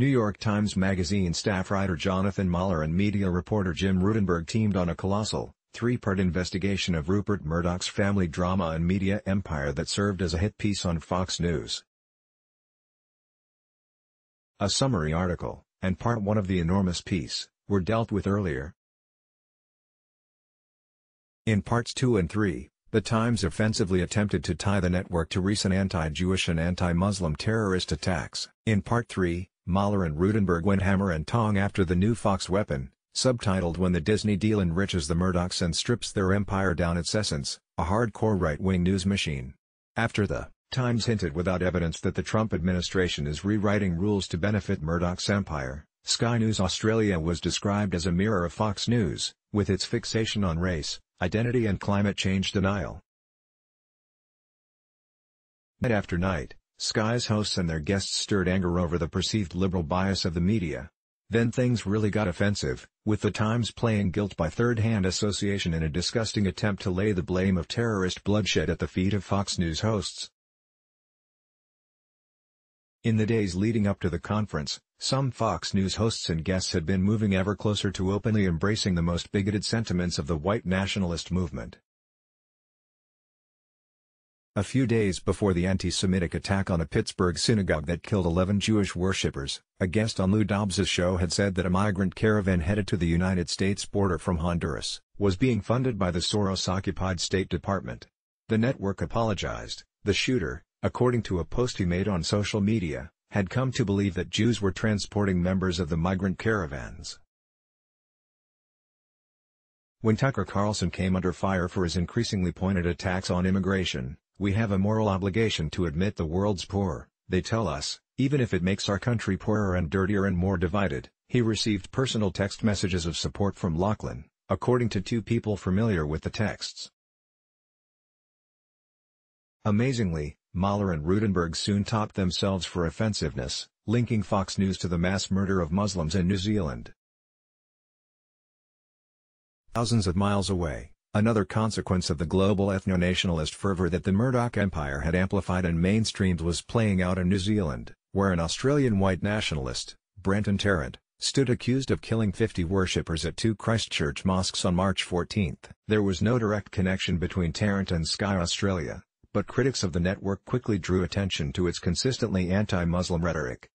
New York Times Magazine staff writer Jonathan Mahler and media reporter Jim Rutenberg teamed on a colossal, three-part investigation of Rupert Murdoch's family drama and media empire that served as a hit piece on Fox News. A summary article, and part one of the enormous piece, were dealt with earlier. In parts 2 and 3, the Times offensively attempted to tie the network to recent anti-Jewish and anti-Muslim terrorist attacks. In part 3, Mahler and Rutenberg went hammer and tong after the new Fox weapon, subtitled When the Disney Deal Enriches the Murdochs and Strips Their Empire Down Its Essence, a hardcore right-wing news machine. After the Times hinted without evidence that the Trump administration is rewriting rules to benefit Murdoch's empire, Sky News Australia was described as a mirror of Fox News, with its fixation on race, identity and climate change denial. Night after night, Sky's hosts and their guests stirred anger over the perceived liberal bias of the media. Then things really got offensive, with the Times playing guilt by third-hand association in a disgusting attempt to lay the blame of terrorist bloodshed at the feet of Fox News hosts. In the days leading up to the conference, some Fox News hosts and guests had been moving ever closer to openly embracing the most bigoted sentiments of the white nationalist movement. A few days before the anti-Semitic attack on a Pittsburgh synagogue that killed 11 Jewish worshippers, a guest on Lou Dobbs' show had said that a migrant caravan headed to the United States border from Honduras was being funded by the Soros-occupied State Department. The network apologized. The shooter, according to a post he made on social media, had come to believe that Jews were transporting members of the migrant caravans. When Tucker Carlson came under fire for his increasingly pointed attacks on immigration, we have a moral obligation to admit the world's poor, they tell us, even if it makes our country poorer and dirtier and more divided. He received personal text messages of support from Lachlan, according to two people familiar with the texts. Amazingly, Mahler and Rutenberg soon topped themselves for offensiveness, linking Fox News to the mass murder of Muslims in New Zealand. Thousands of miles away, Another consequence of the global ethno-nationalist fervor that the Murdoch Empire had amplified and mainstreamed was playing out in New Zealand, where an Australian white nationalist, Brenton Tarrant, stood accused of killing 50 worshippers at two Christchurch mosques on March 14. There was no direct connection between Tarrant and Sky Australia, but critics of the network quickly drew attention to its consistently anti-Muslim rhetoric.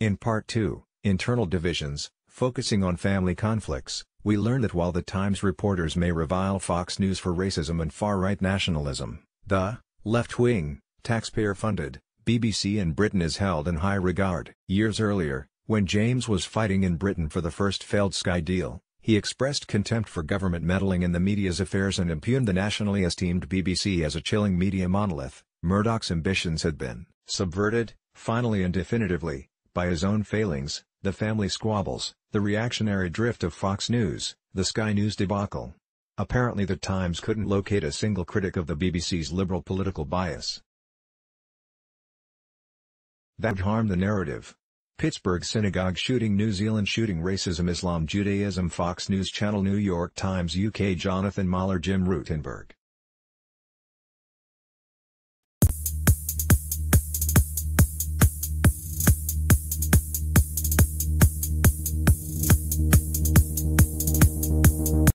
In Part 2, Internal Divisions, focusing on family conflicts, we learn that while the Times reporters may revile Fox News for racism and far-right nationalism, the left-wing, taxpayer-funded, BBC in Britain is held in high regard. Years earlier, when James was fighting in Britain for the first failed Sky deal, he expressed contempt for government meddling in the media's affairs and impugned the nationally esteemed BBC as a chilling media monolith. Murdoch's ambitions had been subverted, finally and definitively, by his own failings, the family squabbles, the reactionary drift of Fox News, the Sky News debacle. Apparently the Times couldn't locate a single critic of the BBC's liberal political bias. That harmed the narrative. Pittsburgh synagogue shooting New Zealand shooting racism Islam Judaism Fox News Channel New York Times UK Jonathan Mahler Jim Rutenberg